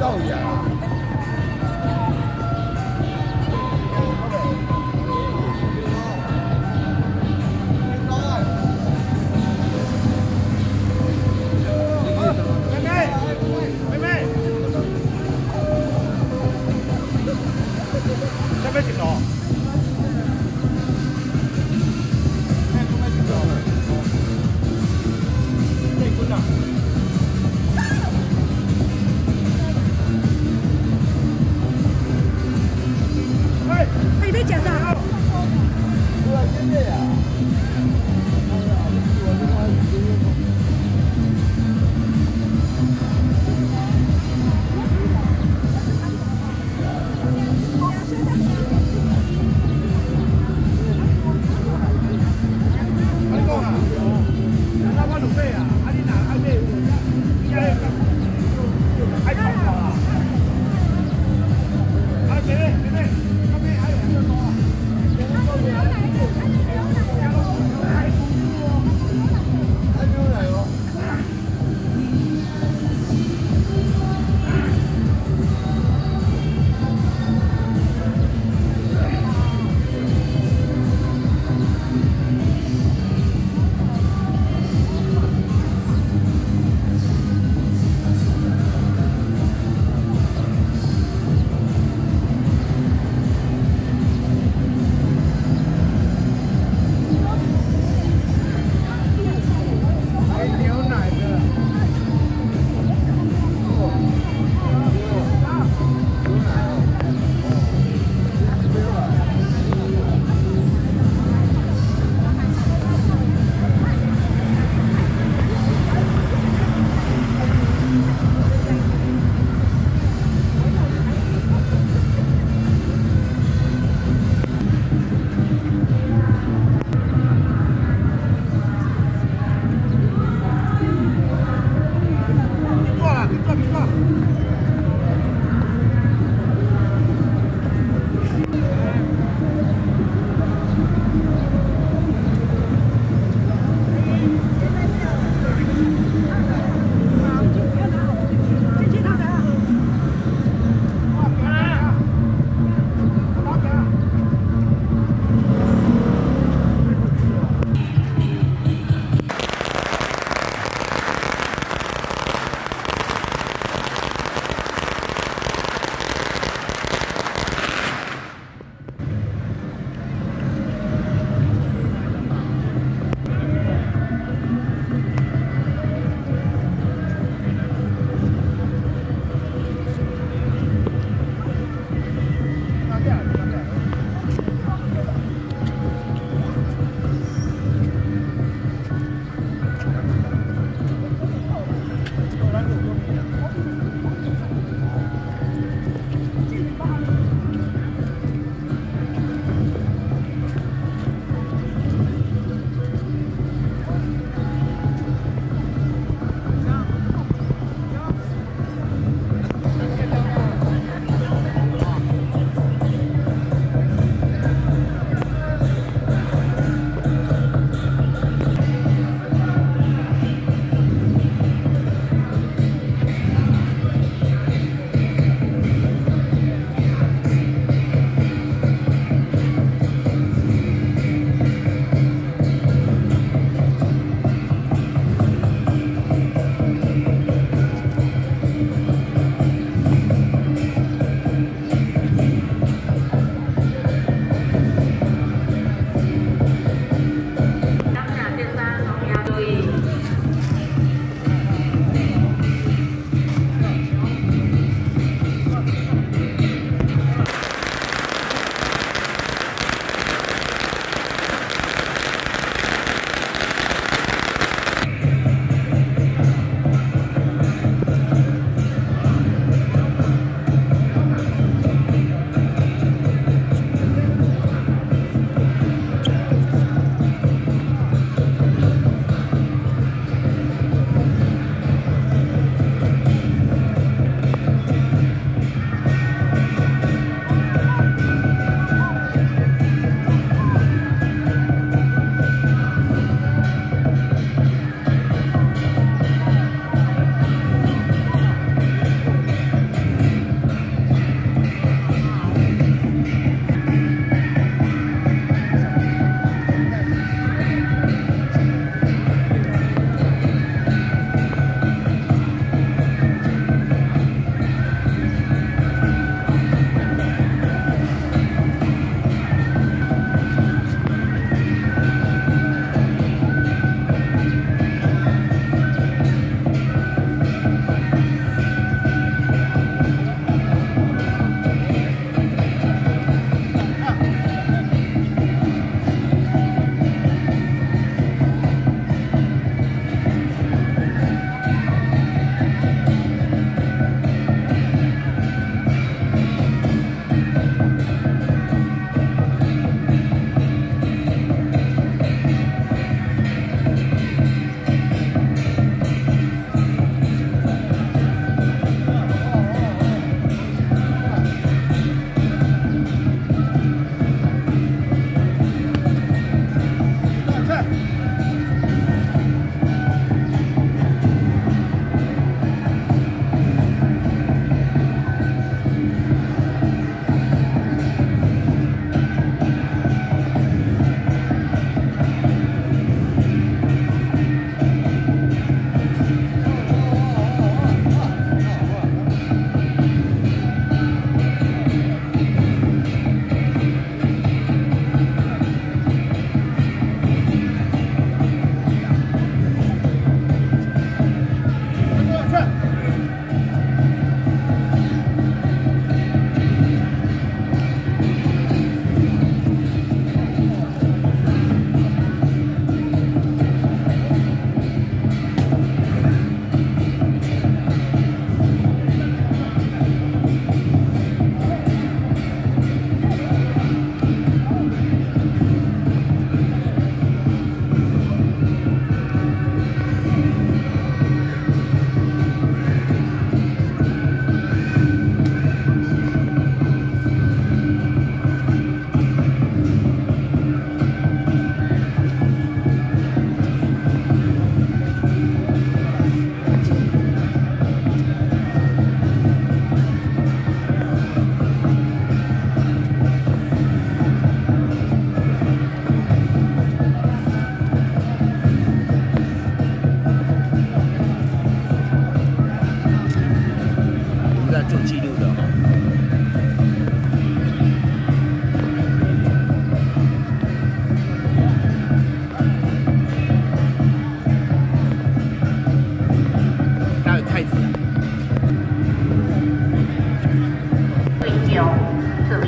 耀眼。对焦，这里